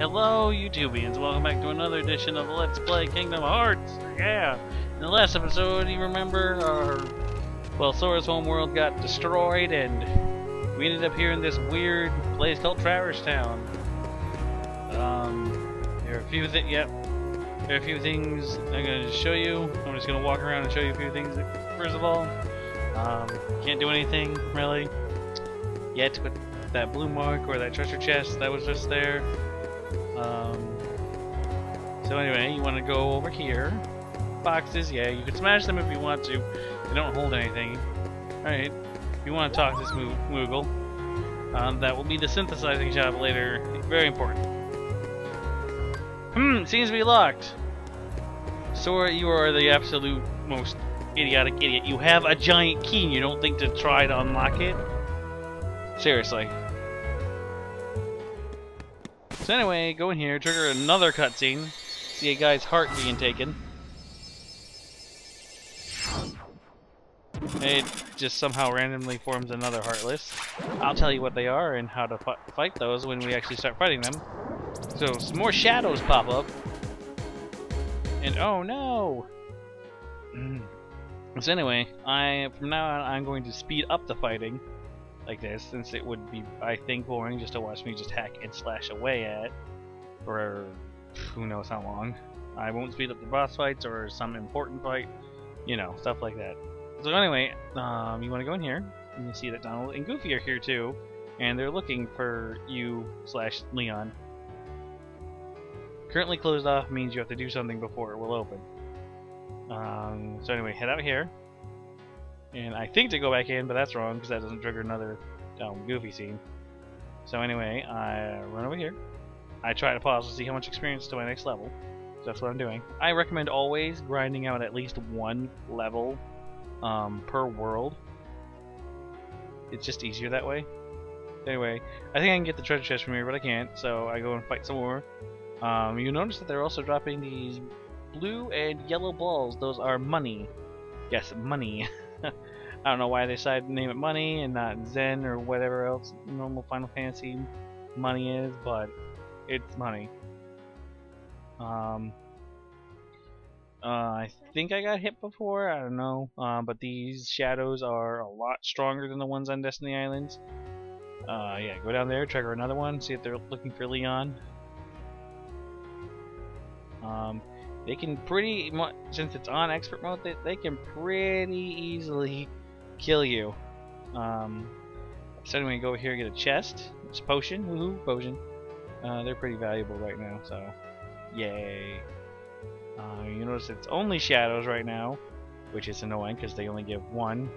Hello, YouTubians! Welcome back to another edition of Let's Play Kingdom Hearts! Yeah! In the last episode, you remember, our... Well, Sora's homeworld got destroyed, and we ended up here in this weird place called Traverse Town. Um, there are a few things... Yep. There are a few things I'm gonna just show you. I'm just gonna walk around and show you a few things. First of all, um, can't do anything, really, yet with that blue mark or that treasure chest that was just there. Um, so anyway, you want to go over here. Boxes, yeah, you can smash them if you want to. They don't hold anything. Alright, if you want to talk to this Mo Moogle, um, that will be the synthesizing shop later. Very important. Hmm, seems to be locked. Sora, you are the absolute most idiotic idiot. You have a giant key and you don't think to try to unlock it? Seriously. So anyway, go in here, trigger another cutscene, see a guy's heart being taken. It just somehow randomly forms another Heartless. I'll tell you what they are and how to fight those when we actually start fighting them. So some more shadows pop up. And oh no! so anyway, I from now on I'm going to speed up the fighting like this, since it would be, I think, boring just to watch me just hack and slash away at for who knows how long. I won't speed up the boss fights or some important fight, you know, stuff like that. So anyway, um, you want to go in here, and you see that Donald and Goofy are here too, and they're looking for you slash Leon. Currently closed off means you have to do something before it will open. Um, so anyway, head out here, and I think to go back in, but that's wrong because that doesn't trigger another um, goofy scene. So anyway, I run over here. I try to pause to see how much experience to my next level. So that's what I'm doing. I recommend always grinding out at least one level um, per world. It's just easier that way. Anyway, I think I can get the treasure chest from here, but I can't, so I go and fight some more. Um, you notice that they're also dropping these blue and yellow balls. Those are money. Yes, money. I don't know why they decided to name it money and not Zen or whatever else normal Final Fantasy money is, but it's money. Um, uh, I think I got hit before, I don't know, uh, but these shadows are a lot stronger than the ones on Destiny Islands. Uh, yeah, go down there, trigger another one, see if they're looking for Leon. Um, they can pretty much, since it's on expert mode, they, they can pretty easily kill you. Um, so anyway, go over here and get a chest. It's potion. Woohoo, potion. Uh, they're pretty valuable right now, so yay. Uh, you notice it's only shadows right now, which is annoying because they only give one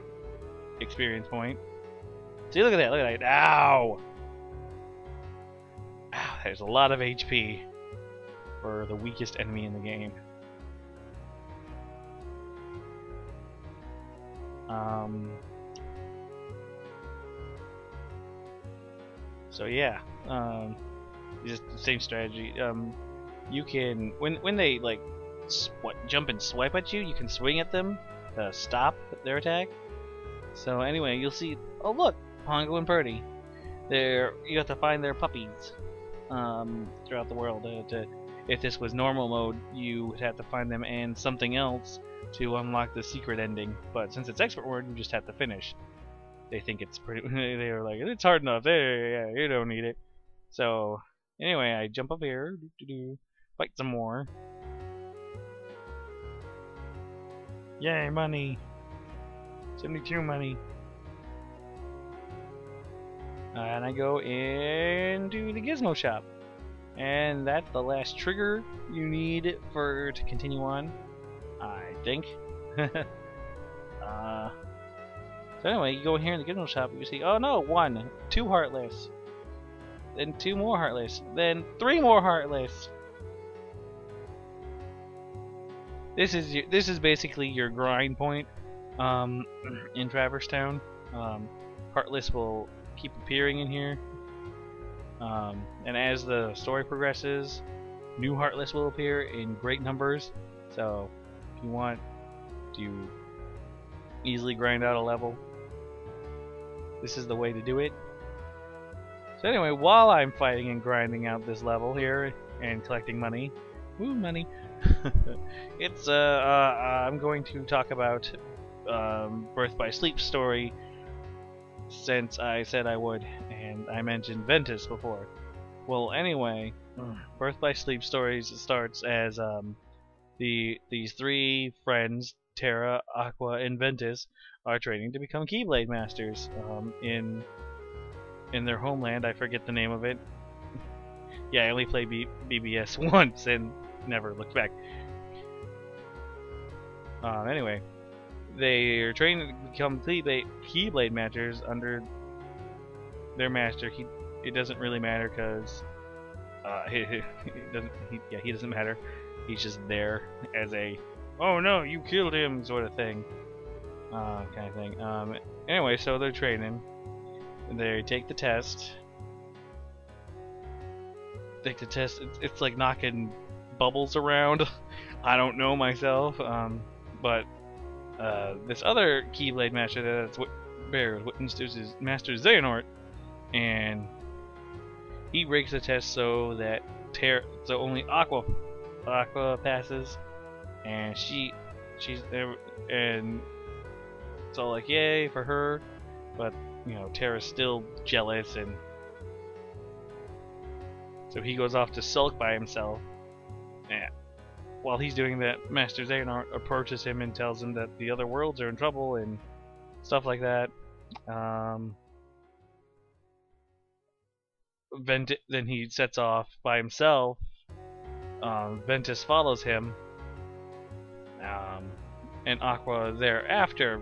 experience point. See, look at that, look at that. Ow! Ow, there's a lot of HP for the weakest enemy in the game. Um, so yeah, um, just the same strategy. Um, you can when when they like what jump and swipe at you, you can swing at them to stop their attack. So anyway, you'll see. Oh look, Pongo and Purdy. There, you have to find their puppies um, throughout the world. Uh, to, if this was normal mode, you would have to find them and something else to unlock the secret ending. But since it's expert mode, you just have to finish. They think it's pretty. they were like, it's hard enough. There, yeah, you don't need it. So anyway, I jump up here, doo -doo -doo, fight some more. Yay, money! 72 money. Uh, and I go into the Gizmo shop. And that's the last trigger you need for to continue on. I think. uh, so anyway, you go in here in the Gizmo shop, you see, oh no, one, two Heartless, then two more Heartless, then three more Heartless. This is your, this is basically your grind point um, in Traverse Town. Um, Heartless will keep appearing in here, um, and as the story progresses, new Heartless will appear in great numbers. So you want to easily grind out a level, this is the way to do it. So anyway, while I'm fighting and grinding out this level here and collecting money, woo money, it's uh, uh, I'm going to talk about um, Birth by Sleep story since I said I would, and I mentioned Ventus before. Well, anyway, Birth by Sleep stories starts as um, the these three friends, Terra, Aqua, and Ventus, are training to become Keyblade Masters um, in in their homeland. I forget the name of it. yeah, I only played B- BBS once and never looked back. Um, anyway, they are training to become Keyblade, Keyblade Masters under their master. He it doesn't really matter because uh, he, he, doesn't. He, yeah, he doesn't matter. He's just there as a oh no, you killed him sort of thing, uh, kind of thing. Um, anyway, so they're training. They take the test. Take the test. It's, it's like knocking bubbles around. I don't know myself, um, but uh, this other Keyblade master that's what bears witnesses is Master Xehanort, and he breaks the test so that Ter so only Aqua Aqua passes, and she she's there, and it's all like yay for her, but you know Terra's still jealous, and so he goes off to sulk by himself. And while he's doing that, Master Xehanort approaches him and tells him that the other worlds are in trouble and stuff like that. Um, Vent then he sets off by himself. Um, Ventus follows him, um, and Aqua thereafter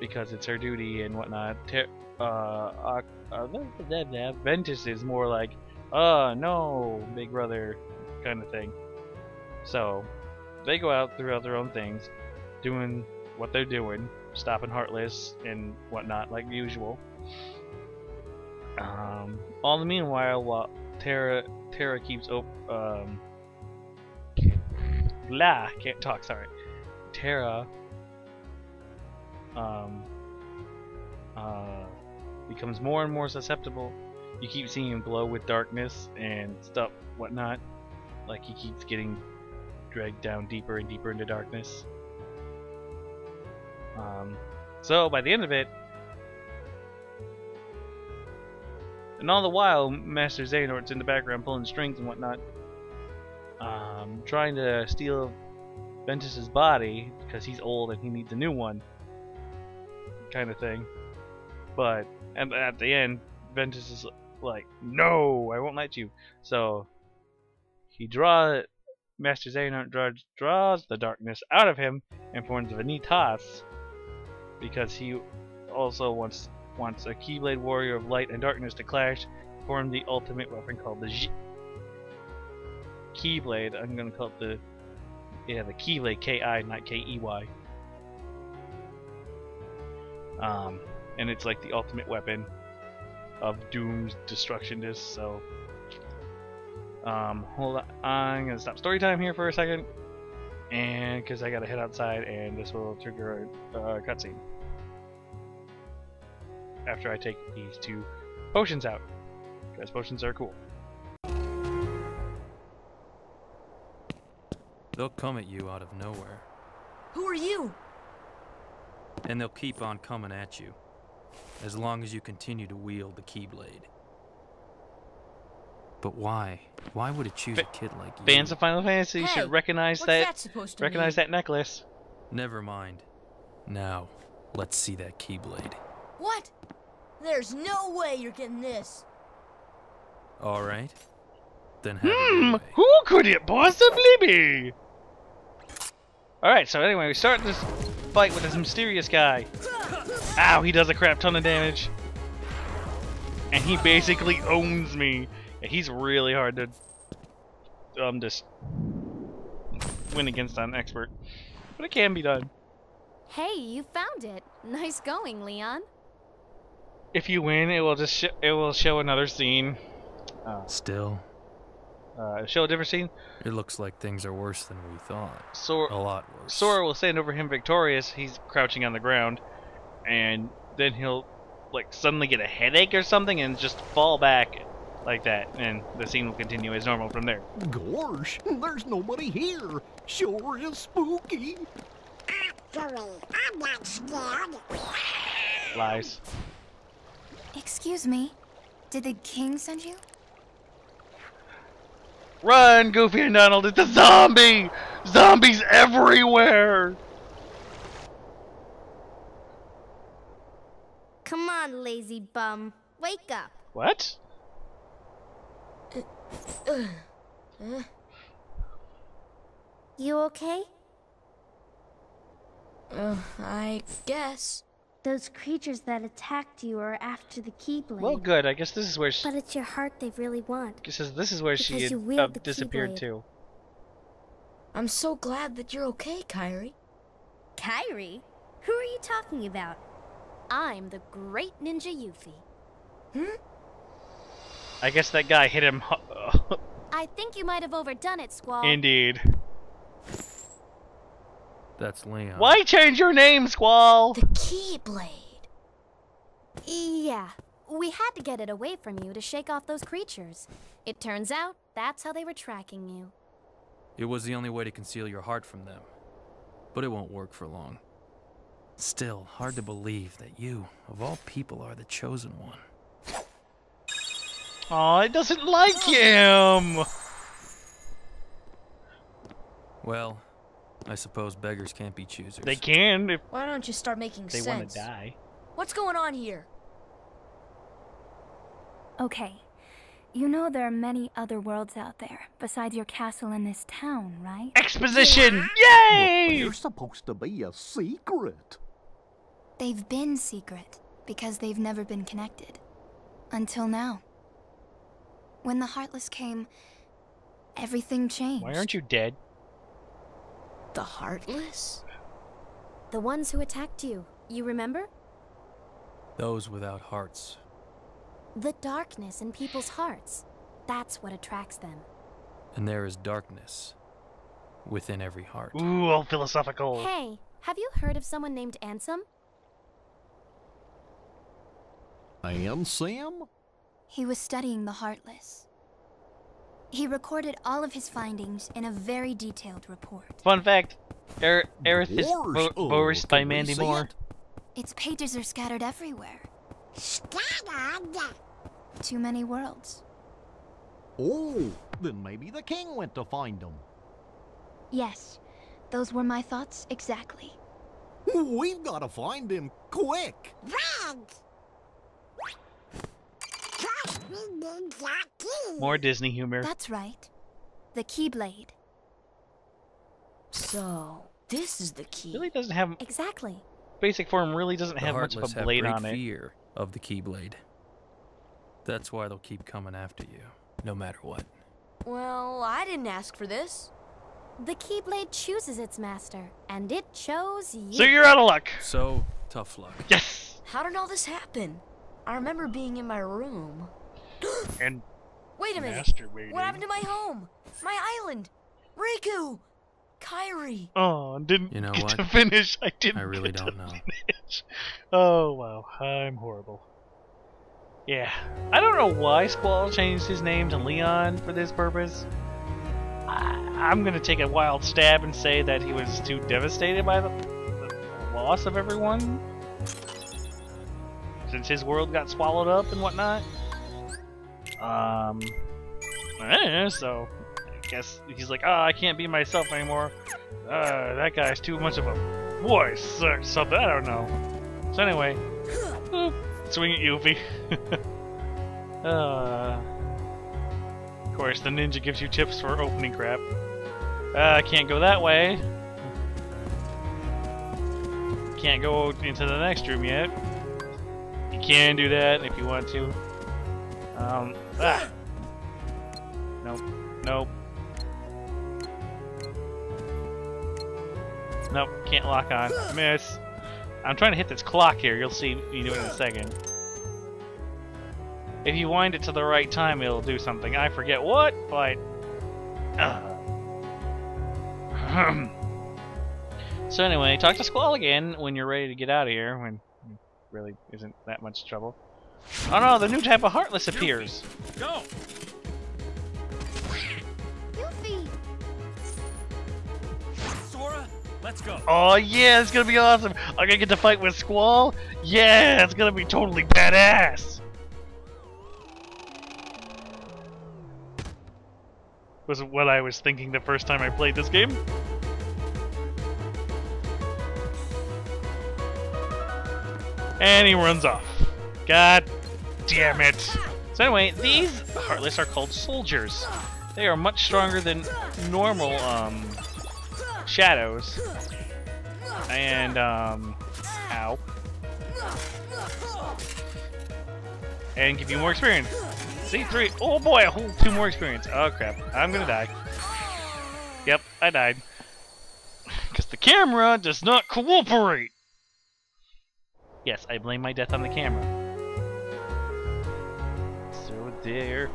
because it's her duty and whatnot. Ter uh, uh, Ventus is more like, uh, no, big brother, kind of thing. So they go out throughout their own things, doing what they're doing, stopping Heartless and whatnot, like usual. Um, all the meanwhile, while Terra Terra keeps op um, blah, can't talk. Sorry, Terra um, uh, becomes more and more susceptible. You keep seeing him glow with darkness and stuff, whatnot. Like he keeps getting dragged down deeper and deeper into darkness. Um, so by the end of it, and all the while, Master Xehanort's in the background pulling strings and whatnot, um, trying to steal Ventus's body because he's old and he needs a new one kind of thing. But and at the end, Ventus is like, "No, I won't let you." So he draws Master Xehanort draws, draws the darkness out of him and forms Vanitas because he also wants wants a Keyblade warrior of light and darkness to clash, form the ultimate weapon called the Keyblade. I'm gonna call it the yeah the Keyblade K I not K E Y. Um, and it's like the ultimate weapon of Doom's destruction disc. So, um, hold on, I'm gonna stop story time here for a second, and because I gotta head outside, and this will trigger a uh, cutscene after I take these two potions out, because potions are cool. They'll come at you out of nowhere. Who are you? And they'll keep on coming at you. As long as you continue to wield the Keyblade. But why? Why would it choose Fa a kid like you? Fans of Final Fantasy Hey, should recognize What's that, that supposed to recognize mean? that necklace. Never mind. Now, let's see that Keyblade. What? There's no way you're getting this. Alright. Then Hmm, who could it possibly be? Alright, so anyway, we start this fight with this mysterious guy. Ow, he does a crap ton of damage. And he basically owns me. Yeah, he's really hard to um just win against an expert. But it can be done. Hey, you found it. Nice going, Leon. If you win, it will just sh it will show another scene. Uh, Still, uh, show a different scene. it looks like things are worse than we thought. Sor A lot worse. Sora will stand over him victorious. He's crouching on the ground, and then he'll like suddenly get a headache or something and just fall back like that, and the scene will continue as normal from there. Gosh, there's nobody here. Sure is spooky. Actually, I'm not scared. Lies. Excuse me. Did the king send you? Run, Goofy and Donald! It's a zombie! Zombies everywhere! Come on, lazy bum. Wake up. What? You okay? Uh, I guess. Those creatures that attacked you are after the Keyblade. Well, good. I guess this is where she. But it's your heart they really want. This is this is where she had, uh, disappeared Keyblade. too. I'm so glad that you're okay, Kairi. Kairi? Who are you talking about? I'm the great ninja Yuffie. Hmm? I guess that guy hit him. I think you might have overdone it, Squall. Indeed. That's Leon. Why change your name, Squall? The Keyblade. Yeah, we had to get it away from you to shake off those creatures. It turns out that's how they were tracking you. It was the only way to conceal your heart from them. But it won't work for long. Still, hard to believe that you, of all people, are the chosen one. Aw, it doesn't like him. Well, I suppose beggars can't be choosers. They can if Why don't you start making they sense? want to die. What's going on here? Okay. You know there are many other worlds out there besides your castle and this town, right? Exposition! But Yay! they're supposed to be a secret. They've been secret because they've never been connected. Until now. When the Heartless came, everything changed. Why aren't you dead? The Heartless? The ones who attacked you, you remember? Those without hearts. The darkness in people's hearts. That's what attracts them. And there is darkness within every heart. Ooh, all philosophical. Hey, have you heard of someone named Ansem? And Sam? He was studying the Heartless. He recorded all of his findings in a very detailed report. Fun fact: er- Aerith is Wars. Oh, voiced by Mandy see Moore. it? Its pages are scattered everywhere. Scattered. Too many worlds. Oh, then maybe the king went to find them. Yes, those were my thoughts exactly. We've got to find him quick. Red. Trust me, Ninja King. More Disney humor. That's right. The Keyblade. So, this is the key. really doesn't have Exactly. basic form. Really doesn't The have much of a have blade great on it. fear of the Keyblade. That's why they'll keep coming after you, no matter what. Well, I didn't ask for this. The Keyblade chooses its master, and it chose you. So you're out of luck. So, tough luck. Yes. How did all this happen? I remember being in my room. And Wait a minute. What happened to my home? My island? Riku! Kairi! Oh, and didn't You know get what? to finish. I didn't. I really get to don't know. finish. Oh wow, I'm horrible. Yeah, I don't know why Squall changed his name to Leon for this purpose. I, I'm gonna take a wild stab and say that he was too devastated by the, the loss of everyone, since his world got swallowed up and whatnot. Um, eh, so I guess he's like, ah, I can't be myself anymore. Uh, that guy's too much of a voice or something. I don't know. So anyway, boop, swing at Yuffie. uh, of course, the ninja gives you tips for opening crap. Uh, I can't go that way. Can't go into the next room yet. You can do that if you want to. Um, ah. Nope. Nope. Nope, can't lock on. Miss. I'm trying to hit this clock here. You'll see me do it in a second. If you wind it to the right time, it'll do something. I forget what, but. Ugh. so anyway, talk to Squall again when you're ready to get out of here. When really isn't that much trouble. Oh no, the new type of Heartless appears! Go! Yuffie! Sora, let's go. Oh yeah, it's gonna be awesome! I'm gonna get to fight with Squall? Yeah, it's gonna be totally badass! Was what I was thinking the first time I played this game. And he runs off. God damn it. So anyway, these Heartless are called soldiers. They are much stronger than normal um, shadows. And, um, ow. And give you more experience. C3, Oh boy, a whole two more experience. Oh crap, I'm gonna die. Yep, I died. Because the camera does not cooperate. Yes, I blame my death on the camera. So there.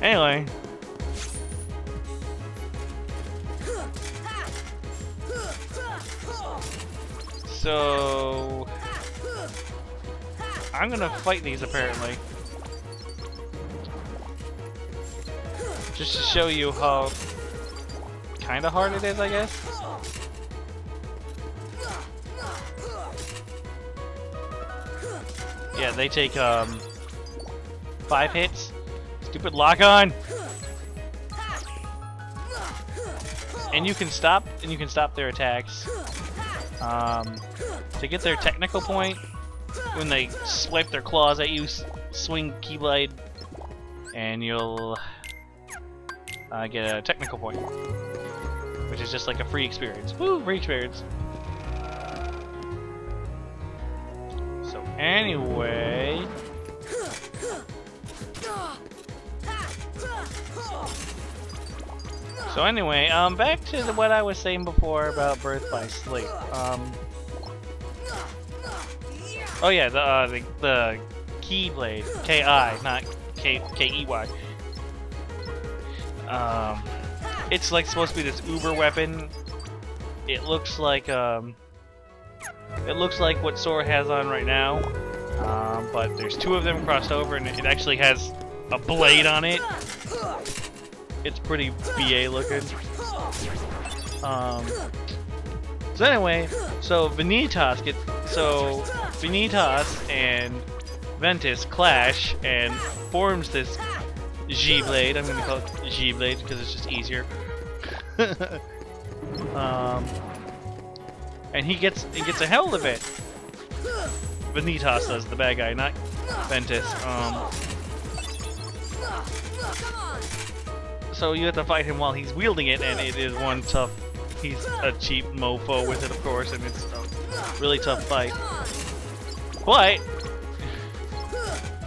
Anyway. So I'm gonna fight these apparently. Just to show you how kinda hard it is, I guess. Yeah, they take um five hits. Stupid lock on. And you can stop and you can stop their attacks. Um, to get their technical point, when they swipe their claws at you, swing Keyblade, and you'll uh, get a technical point, which is just like a free experience. Woo, free experience. So anyway, so anyway, um, back to the, what I was saying before about Birth by Sleep. Um, oh yeah, the uh, the, the Keyblade, K I, not K K E Y. Um, it's like supposed to be this uber weapon. It looks like um, it looks like what Sora has on right now. Um, but there's two of them crossed over, and it actually has a blade on it. It's pretty BA looking. Um, so anyway, so Vanitas get so Vanitas and Ventus clash and forms this G blade. I'm gonna call it G blade because it's just easier. um, and he gets he gets a hell of it. Vanitas does the bad guy, not Ventus. Um, so you have to fight him while he's wielding it, and it is one tough. He's a cheap mofo with it, of course, and it's a really tough fight. But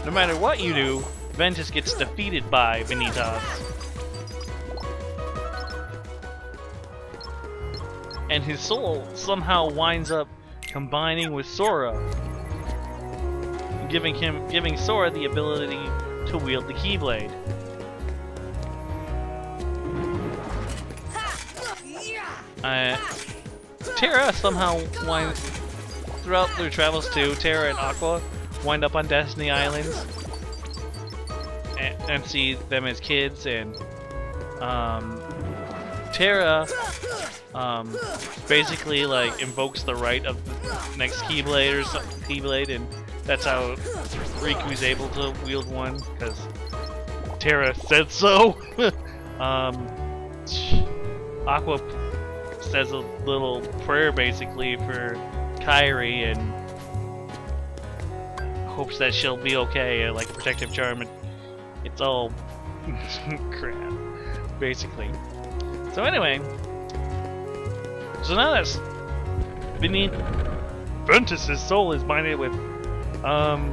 no matter what you do, Ventus gets defeated by Vanitas. And his soul somehow winds up combining with Sora, giving him giving Sora the ability to wield the Keyblade. Uh, Terra somehow winds throughout their travels too. Terra and Aqua wind up on Destiny Islands and, and see them as kids, and um, Terra um, basically like invokes the right of the next Keyblade or something, Keyblade, and that's how Riku's able to wield one because Terra said so. um, Aqua says a little prayer basically for Kairi and hopes that she'll be okay, uh, like a protective charm. And it's all crap, basically. So anyway, so now that's beneath Ventus's soul is binded with, um,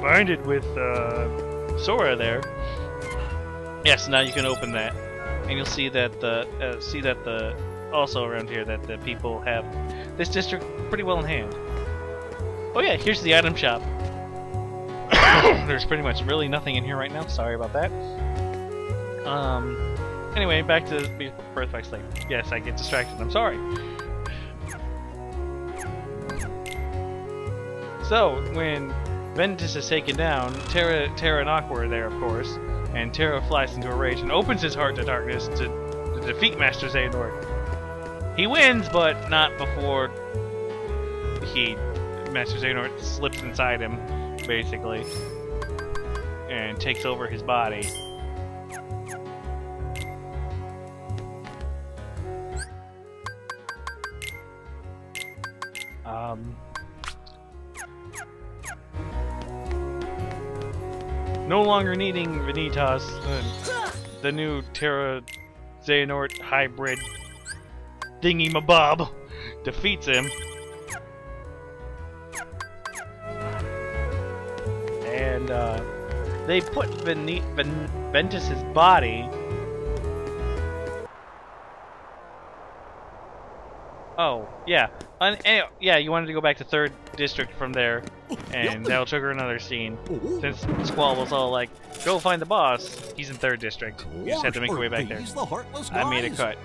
binded with uh, Sora there. Yes, now you can open that, and you'll see that the uh, see that the also around here that the people have this district pretty well in hand. Oh yeah, here's the item shop. There's pretty much really nothing in here right now. Sorry about that. Um. Anyway, back to Birth by Sleep. Yes, I get distracted. I'm sorry. So when Ventus is taken down, Terra, Terra and Aqua are there, of course, and Terra flies into a rage and opens his heart to darkness to, to defeat Master Xehanort. He wins, but not before he Master Xehanort slips inside him, basically, and takes over his body. Um, no longer needing Vanitas, uh, the new Terra Xehanort hybrid thingy mabob defeats him. And uh, they put Veni- Ven- Ventus's body. Oh, yeah. Un- eh, yeah, you wanted to go back to third district from there, and that'll trigger another scene. Since Squall was all like, "Go find the boss," he's in third district. You just have to make your way back there. The I made a cut.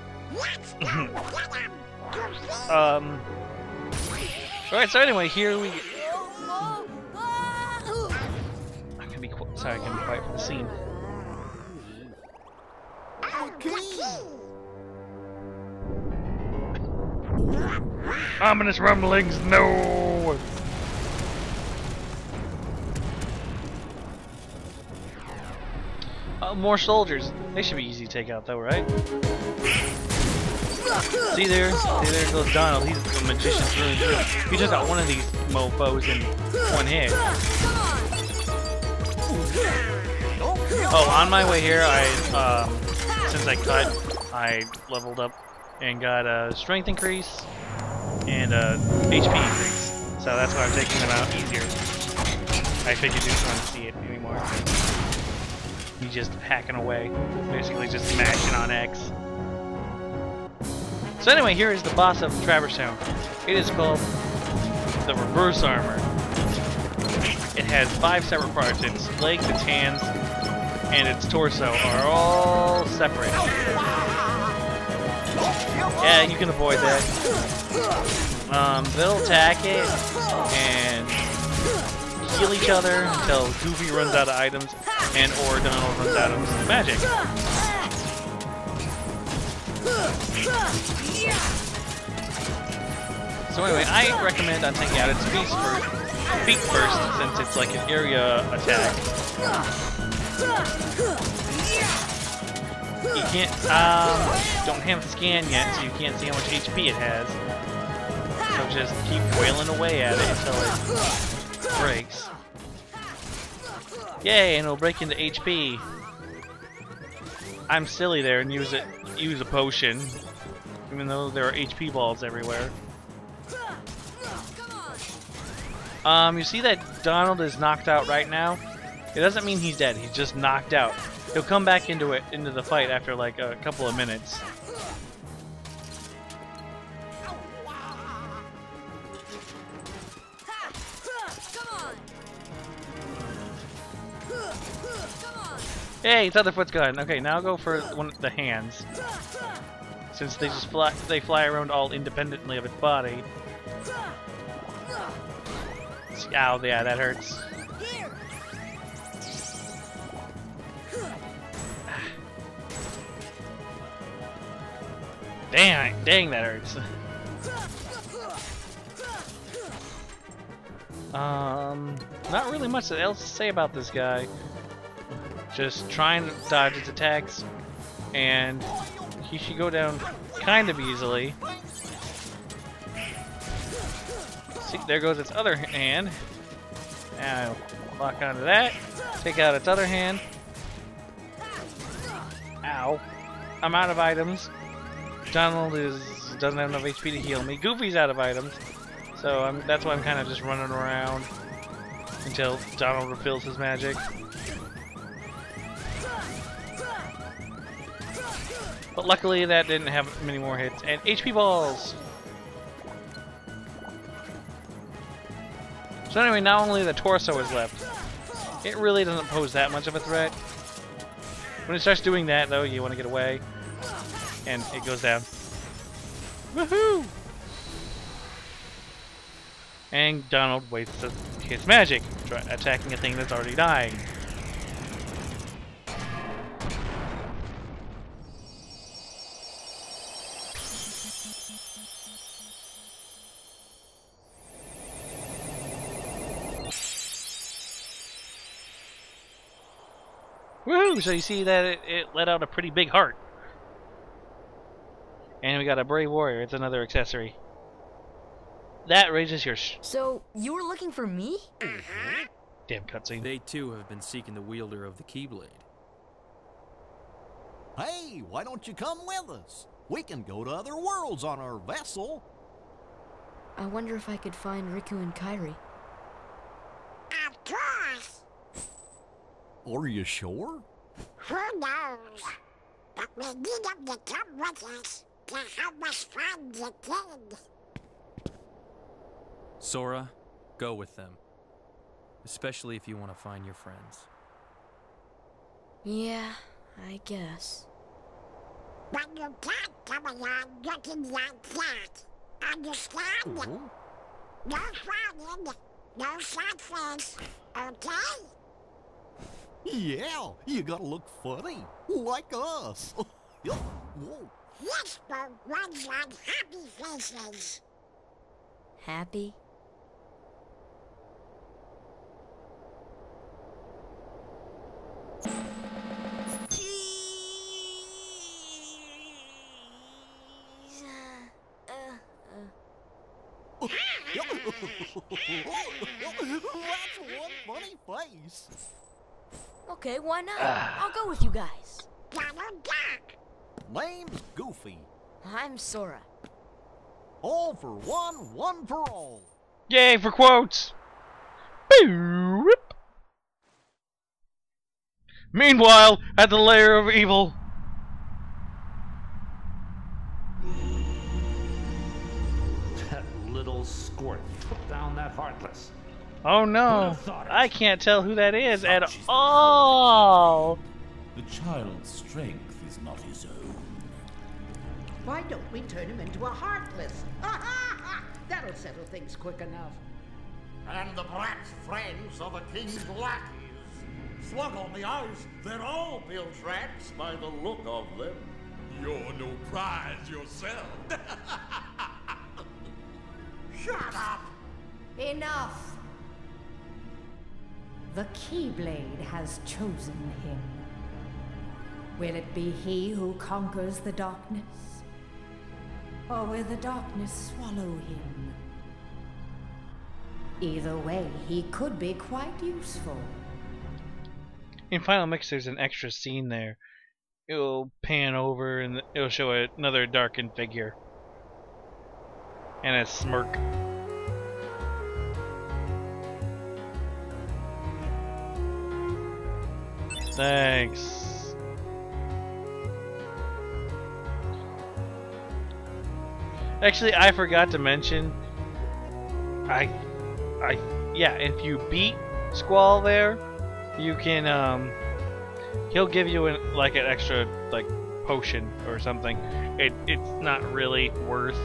Um. Alright, so anyway, here we. I can be sorry, I can be quiet for the scene. Ominous rumblings, no! Uh, more soldiers. They should be easy to take out, though, right? See there? See there goes Donald. He's a magician through and through. He just got one of these mofos in one hit. Oh, on my way here, I um, since I cut, I leveled up and got a strength increase and a HP increase. So that's why I'm taking them out easier. I figured you just want to see it anymore. He's just hacking away, basically just mashing on X. So anyway, here is the boss of Traverse Town. It is called the Reverse Armor. It has five separate parts. Its legs, its hands, and its torso are all separate. Yeah, you can avoid that. Um, they'll attack it and heal each other until Goofy runs out of items and or Donald runs out of magic. So anyway, I recommend on taking out its feet first, feet first since it's like an area attack. You can't, um, don't have the scan yet, so you can't see how much HP it has. So just keep wailing away at it until it breaks. Yay, and it'll break into HP. I'm silly there and use it, use a potion, even though there are HP balls everywhere. Um, you see that Donald is knocked out right now? It doesn't mean he's dead. He's just knocked out. He'll come back into it into the fight after like a couple of minutes. Hey, Thunderfoot's gone. Okay, now go for one of the hands. Since they just fly, they fly around all independently of its body. Ow, yeah, that hurts. Dang, dang, that hurts. Um, not really much else to say about this guy. Just try and dodge its attacks, and he should go down kind of easily. See, there goes its other hand. Now, lock onto that. Take out its other hand. Ow. I'm out of items. Donald is doesn't have enough HP to heal me. Goofy's out of items. So I'm, that's why I'm kind of just running around until Donald refills his magic. But luckily that didn't have many more hits. And HP balls! So anyway, not only the torso is left, it really doesn't pose that much of a threat. When it starts doing that though, you want to get away. And it goes down. Woohoo! And Donald wastes his magic, attacking a thing that's already dying. Woohoo! So you see that it, it let out a pretty big heart. And we got a brave warrior. It's another accessory. That raises your sh- So, you were looking for me? Mm-hmm. damn cutscene. They too have been seeking the wielder of the Keyblade. Hey, why don't you come with us? We can go to other worlds on our vessel. I wonder if I could find Riku and Kairi. Of course. Are you sure? Who knows? But we need them to come with us to help us find the kid. Sora, go with them. Especially if you want to find your friends. Yeah, I guess. But you can't come along looking like that. Understand? Oh, No frowning, no sad face, okay? Yeah, you gotta look funny, like us. Yup, Whoa. Yes, but ones on happy faces. Happy? That's one funny face. Okay, why not? Ah. I'll go with you guys. Donald Duck. Name's Goofy. I'm Sora. All for one, one for all. Yay for quotes! Boop. Meanwhile, at the lair of evil. That little squirt took down that Heartless. Oh no! Who'd have thought it? I can't tell who that is at all! The child's strength is not his own. Why don't we turn him into a heartless? That'll settle things quick enough. And the brat's friends are the king's lackeys. Slug on the ice, they're all built rats by the look of them. You're no prize yourself. Shut up! Enough! The Keyblade has chosen him. Will it be he who conquers the darkness? Or will the darkness swallow him? Either way, he could be quite useful. In Final Mix, there's an extra scene there. It'll pan over and it'll show another darkened figure. And a smirk. Thanks. Actually, I forgot to mention. I, I, yeah. If you beat Squall there, you can um, he'll give you an, like an extra like potion or something. It it's not really worth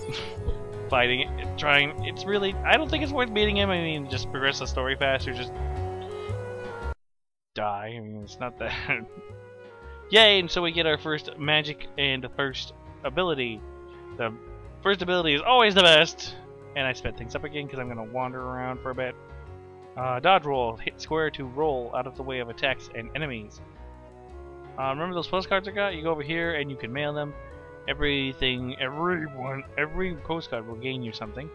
fighting trying. It's really I don't think it's worth beating him. I mean, just progress the story faster. Just die. I mean, it's not that. Yay! And so we get our first magic and first ability. The first ability is always the best. And I sped things up again because I'm going to wander around for a bit. Uh, dodge roll. Hit square to roll out of the way of attacks and enemies. Uh, remember those postcards I got? You go over here and you can mail them. Everything, everyone, every postcard will gain you something.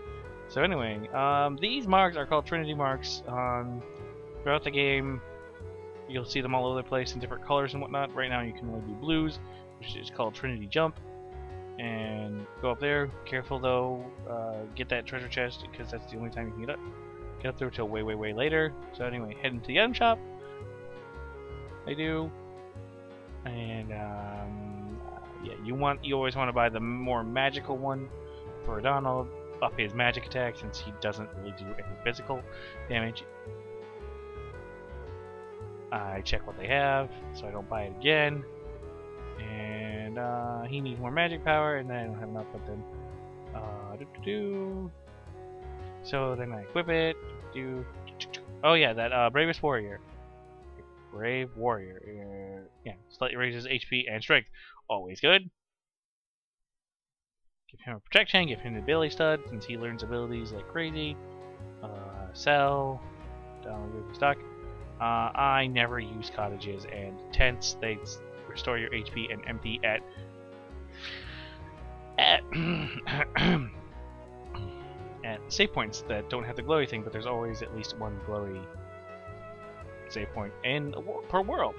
So anyway, um, these marks are called Trinity marks. Um, throughout the game, you'll see them all over the place in different colors and whatnot. Right now you can only do blues, which is called Trinity Jump. And go up there. Careful though, uh, get that treasure chest because that's the only time you can get up. Get up there until way, way, way later. So anyway, head into the item shop. I do. And um, yeah, you want you always want to buy the more magical one for Donald. Up his magic attack since he doesn't really do any physical damage. I check what they have, so I don't buy it again. And uh, he needs more magic power, and then I don't have enough. But then, uh, -doo. So then I equip it. Do oh yeah, that uh, bravest warrior. Brave warrior. Uh, yeah, slightly raises HP and strength. Always good. Give him a protection. Give him the ability stud since he learns abilities like crazy. Uh, sell. Down the stock. Uh, I never use cottages and tents. They restore your HP and empty at at at save points that don't have the glowy thing, but there's always at least one glowy save point in per world.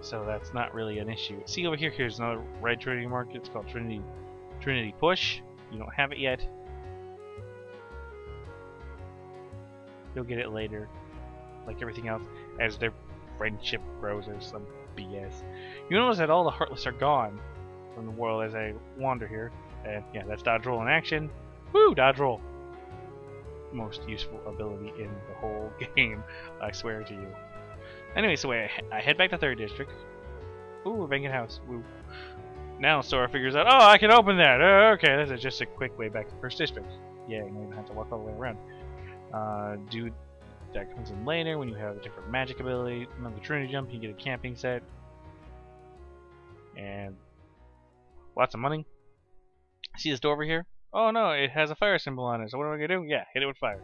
So that's not really an issue. See over here, here's another red Trinity market. It's called Trinity Trinity Push. You don't have it yet. You'll get it later, like everything else, as their friendship grows or some BS. You notice that all the Heartless are gone from the world as I wander here. And yeah, that's dodge roll in action. Woo, dodge roll. Most useful ability in the whole game, I swear to you. Anyway, so I, I head back to 3rd District. Ooh, a vacant house. Woo. Now Sora figures out, oh, I can open that. Oh, okay, that's just a quick way back to 1st District. Yeah, you don't even have to walk all the way around. Uh, do that comes in later when you have a different magic ability. Another Trinity Jump, you get a camping set. And lots of money. See this door over here? Oh no, it has a fire symbol on it. So what am I gonna do? Yeah, hit it with fire.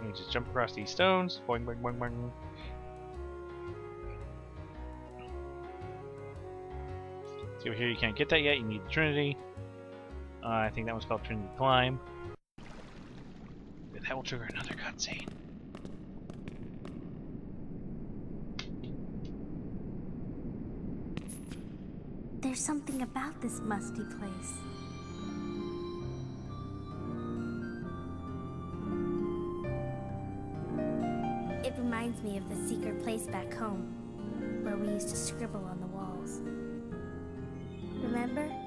And you just jump across these stones. Boing, boing, boing, boing. See over here, you can't get that yet. You need the Trinity. Uh, I think that one's called Trinity Climb. That will trigger another cutscene. There's something about this musty place. It reminds me of the secret place back home, where we used to scribble on the walls. Remember?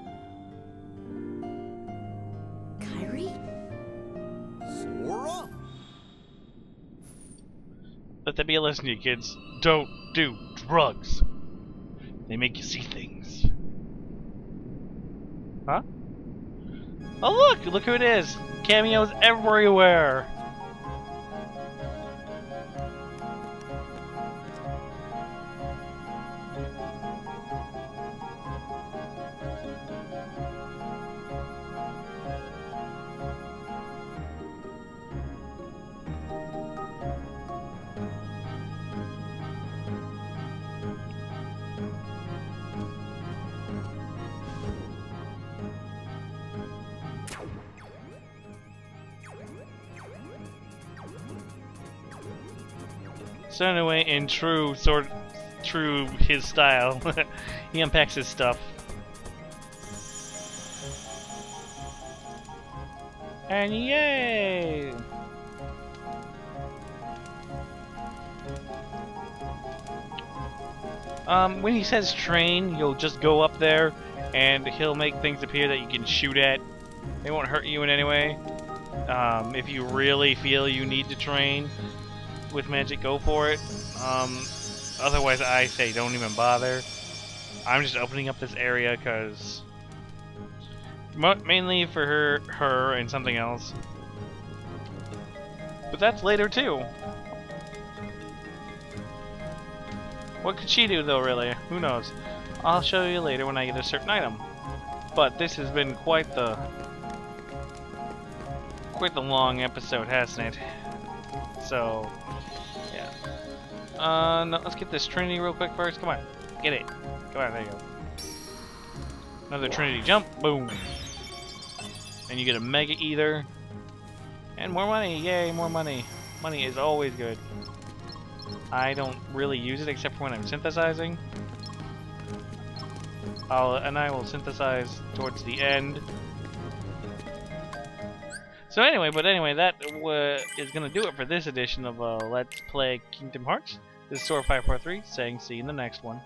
Let that be a lesson to you kids. Don't do drugs. They make you see things. Huh? Oh look! Look who it is! Cameos everywhere! So anyway, in true sort, true his style, he unpacks his stuff. And yay! Um, when he says train, you'll just go up there, and he'll make things appear that you can shoot at. They won't hurt you in any way. Um, if you really feel you need to train, with magic, go for it. Um, otherwise, I say don't even bother. I'm just opening up this area because mainly for her, her and something else. But that's later too. What could she do though, really? Who knows? I'll show you later when I get a certain item. But this has been quite the quite the long episode, hasn't it? So. Uh, no, let's get this Trinity real quick first. Come on, get it. Come on, there you go. Another Trinity jump, boom. And you get a Mega Ether. And more money, yay, more money. Money is always good. I don't really use it except for when I'm synthesizing. I'll, and I will synthesize towards the end. So anyway, but anyway, that is going to do it for this edition of uh, Let's Play Kingdom Hearts. This is Sora543 saying see you in the next one.